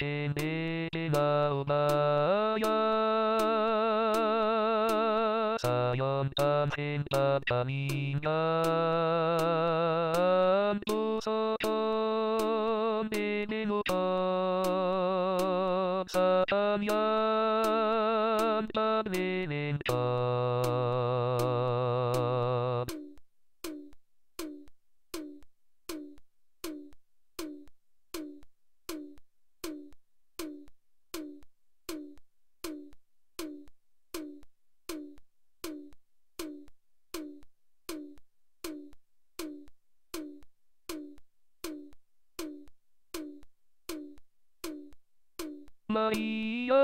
신이 나오나야 사연한 신나다니냐 무서워 미미무터 사탄연 밤리는 것 María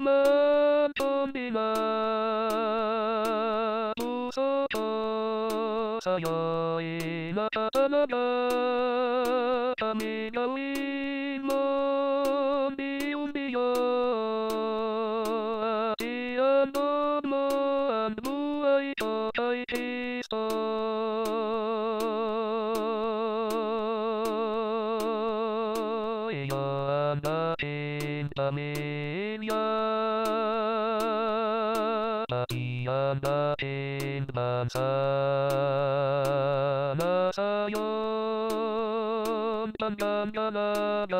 Marcon de la Musotosa yo y la Catanaga Amiga Limón de un día Atiando no andúa y toca aking bansa Na sa'yong pagkakalagan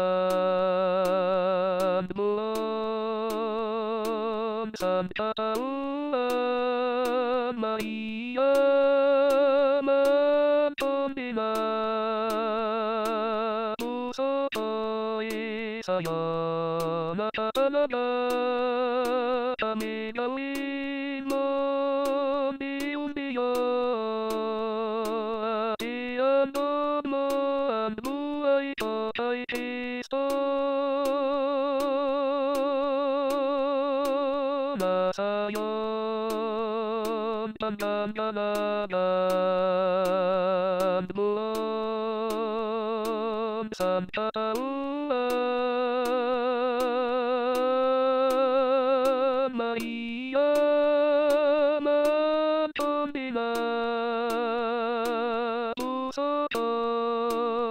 buong sangkatauhan Maiyaman kong puso ko'y sa'yo ko kay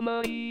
Maria